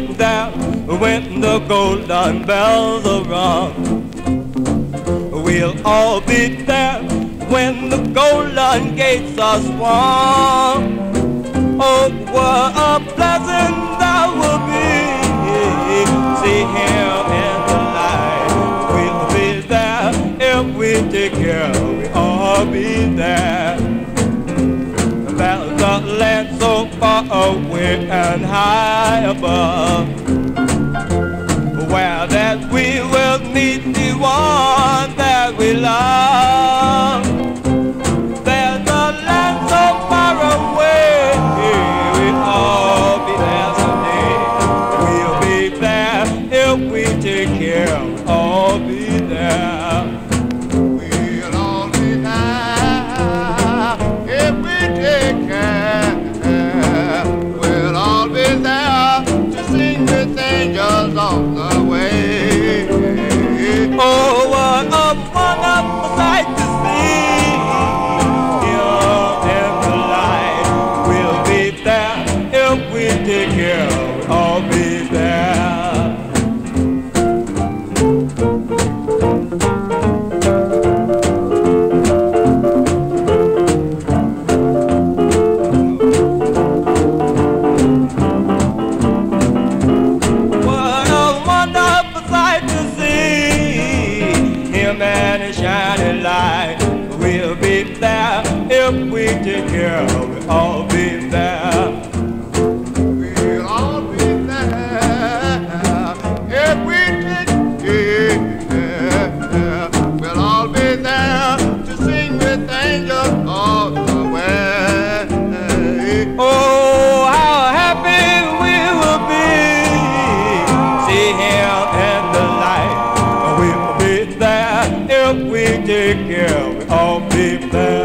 be there when the golden bells are rung. We'll all be there when the golden gates are swung. Oh, what a blessing that will be. See him in the light. We'll be there if we take care. We'll all be there. Away and high above. Where that we will meet the one that we love. If we take care. We'll all be there. We'll all be there if we take care. We'll all be there to sing with angels all the way. Oh, how happy we will be. See him the light. We'll be there if we take care. We'll all be there.